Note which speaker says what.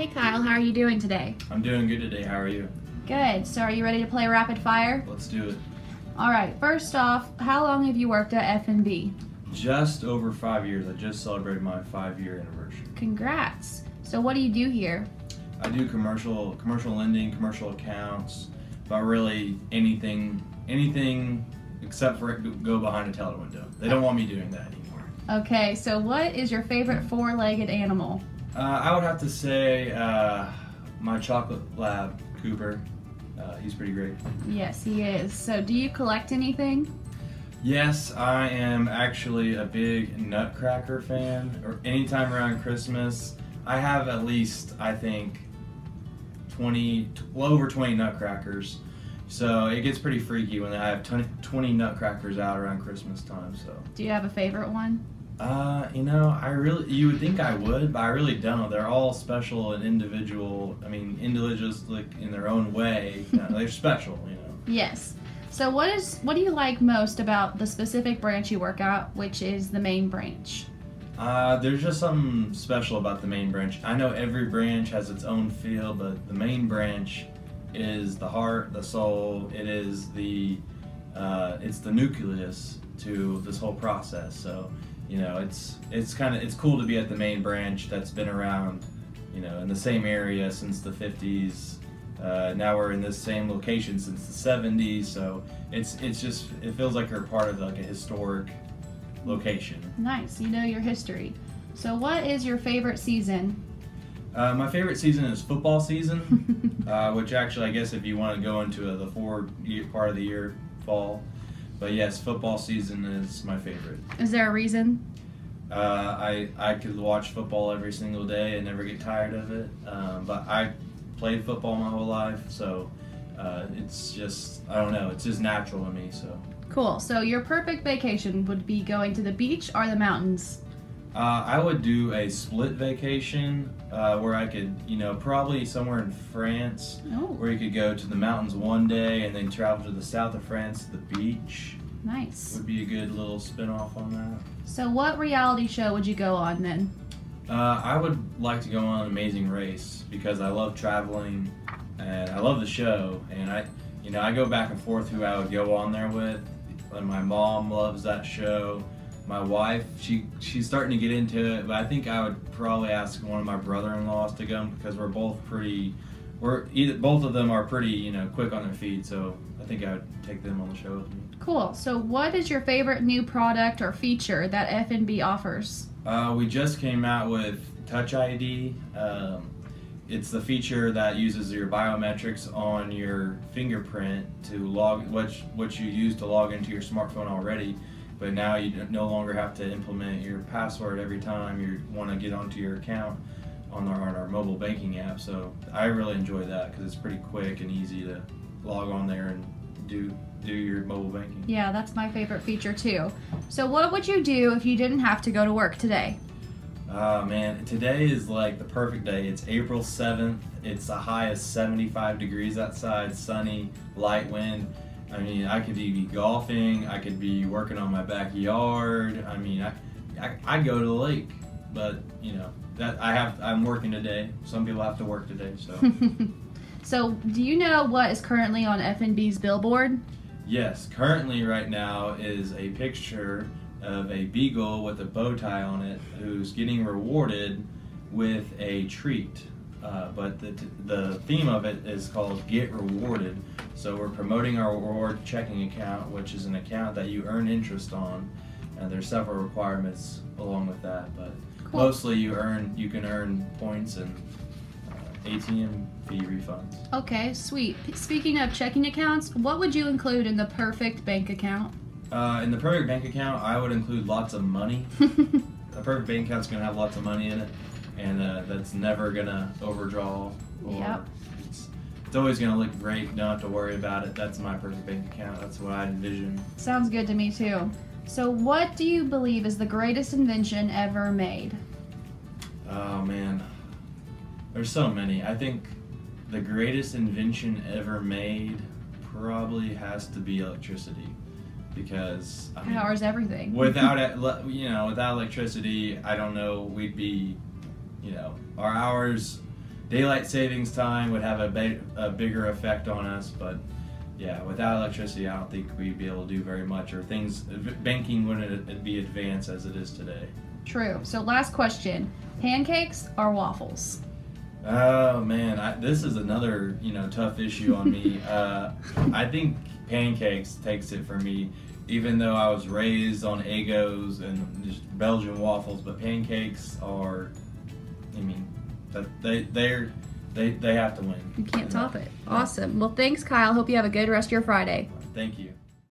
Speaker 1: Hey Kyle, how are you doing today?
Speaker 2: I'm doing good today. How are you?
Speaker 1: Good. So are you ready to play rapid fire?
Speaker 2: Let's do it.
Speaker 1: All right. First off, how long have you worked at FNB?
Speaker 2: Just over five years. I just celebrated my five-year anniversary.
Speaker 1: Congrats. So what do you do here?
Speaker 2: I do commercial commercial lending, commercial accounts, but really anything anything except for go behind a teller window. They don't want me doing that anymore.
Speaker 1: Okay. So what is your favorite four-legged animal?
Speaker 2: Uh, I would have to say uh, my chocolate lab, Cooper. Uh, he's pretty great.
Speaker 1: Yes, he is. So do you collect anything?
Speaker 2: Yes, I am actually a big Nutcracker fan. Or anytime around Christmas, I have at least I think 20, well over 20 Nutcrackers. So it gets pretty freaky when I have 20, 20 Nutcrackers out around Christmas time. So.
Speaker 1: Do you have a favorite one?
Speaker 2: Uh, you know, I really, you would think I would, but I really don't. They're all special and individual. I mean, individuals like in their own way. You know, they're special, you know.
Speaker 1: Yes. So what is what do you like most about the specific branch you work at, which is the main branch?
Speaker 2: Uh, there's just something special about the main branch. I know every branch has its own feel, but the main branch is the heart, the soul. It is the, uh, it's the nucleus to this whole process. So you know, it's it's kind of it's cool to be at the main branch that's been around, you know, in the same area since the 50s. Uh, now we're in this same location since the 70s, so it's it's just it feels like you're part of like a historic location.
Speaker 1: Nice, you know your history. So, what is your favorite season?
Speaker 2: Uh, my favorite season is football season, uh, which actually I guess if you want to go into a, the four part of the year, fall, but yes, football season is my favorite.
Speaker 1: Is there a reason?
Speaker 2: Uh, I I could watch football every single day and never get tired of it. Um, but I played football my whole life, so uh, it's just I don't know. It's just natural to me. So
Speaker 1: cool. So your perfect vacation would be going to the beach or the mountains.
Speaker 2: Uh, I would do a split vacation uh, where I could, you know, probably somewhere in France,
Speaker 1: oh.
Speaker 2: where you could go to the mountains one day and then travel to the south of France the beach.
Speaker 1: Nice.
Speaker 2: Would be a good little spin off on that.
Speaker 1: So, what reality show would you go on then?
Speaker 2: Uh, I would like to go on Amazing Race because I love traveling and I love the show. And I, you know, I go back and forth who I would go on there with. And my mom loves that show my wife, she she's starting to get into it, but I think I would probably ask one of my brother-in-laws to go because we're both pretty, we're either both of them are pretty you know quick on their feet, so I think I would take them on the show with me.
Speaker 1: Cool. So, what is your favorite new product or feature that FNB offers?
Speaker 2: Uh, we just came out with Touch ID. Um, it's the feature that uses your biometrics on your fingerprint to log what what you use to log into your smartphone already but now you no longer have to implement your password every time you want to get onto your account on our, on our mobile banking app. So I really enjoy that because it's pretty quick and easy to log on there and do do your mobile banking.
Speaker 1: Yeah, that's my favorite feature too. So what would you do if you didn't have to go to work today?
Speaker 2: Oh man, today is like the perfect day. It's April 7th. It's a high of 75 degrees outside, sunny, light wind I mean, I could be golfing. I could be working on my backyard. I mean, I, I, I go to the lake, but you know that I have. I'm working today. Some people have to work today, so.
Speaker 1: so, do you know what is currently on FNB's billboard?
Speaker 2: Yes, currently right now is a picture of a beagle with a bow tie on it who's getting rewarded with a treat. Uh, but the, the theme of it is called Get Rewarded. So we're promoting our reward checking account, which is an account that you earn interest on. And there's several requirements along with that, but cool. mostly you earn you can earn points and uh, ATM fee refunds.
Speaker 1: Okay, sweet. Speaking of checking accounts, what would you include in the perfect bank account?
Speaker 2: Uh, in the perfect bank account, I would include lots of money. a perfect bank account's gonna have lots of money in it and uh, that's never gonna overdraw.
Speaker 1: Or yep.
Speaker 2: It's, it's always gonna look great. Don't have to worry about it. That's my perfect bank account. That's what I envision.
Speaker 1: Sounds good to me too. So, what do you believe is the greatest invention ever made?
Speaker 2: Oh man, there's so many. I think the greatest invention ever made probably has to be electricity because
Speaker 1: I mean, powers everything.
Speaker 2: without it, you know, without electricity, I don't know, we'd be you know, our hours daylight savings time would have a, a bigger effect on us, but yeah, without electricity, I don't think we'd be able to do very much, or things banking wouldn't be advanced as it is today.
Speaker 1: True. So last question: pancakes or waffles?
Speaker 2: Oh man, I, this is another you know tough issue on me. uh, I think pancakes takes it for me, even though I was raised on Eggos and just Belgian waffles. But pancakes are, I mean, they they're they they have to win.
Speaker 1: You can't top it. Awesome. Well, thanks, Kyle. Hope you have a good rest of your Friday.
Speaker 2: Thank you.